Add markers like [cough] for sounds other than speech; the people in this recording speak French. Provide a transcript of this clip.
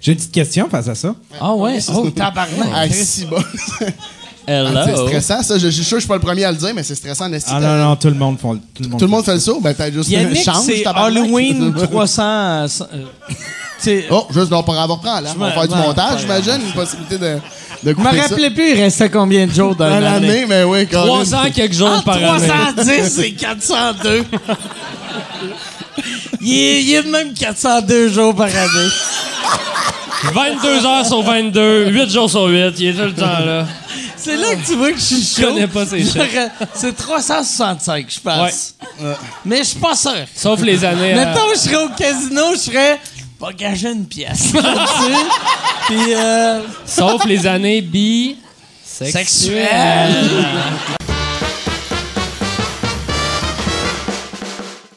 J'ai une petite question face à ça. Ah ouais? Oh, tabarnak. Ah, si bon. [laughs] Hello. C'est stressant, ça. Je je suis sûr que je suis pas le premier à le dire, mais c'est stressant en esti. Ah non, non, tout le monde font tout le monde. Tout le monde fait le saut, ben peut-être juste Yannick, change, c'est tabarnak. Halloween [laughs] 300... euh, Oh, juste donc, pour avoir pris là. On va faire du montage, j'imagine. Une possibilité de, Je me rappelais plus, il restait combien de jours dans Dans l'année? mais oui, quand 300 quelques jours Entre par année. 310 et 402. il, est, il est de même 402 jours par année. [laughs] 22 heures sur 22, 8 jours sur 8, il est tout le temps là. C'est là que tu vois que je suis Je chaud. connais pas ces chiffres. C'est 365, je pense. Mais je suis pas sûr. Sauf les années. à- Mettons, je serais au casino, je serais pas gager une pièce. [laughs] Puis, euh, Sauf les années bi. sexuel.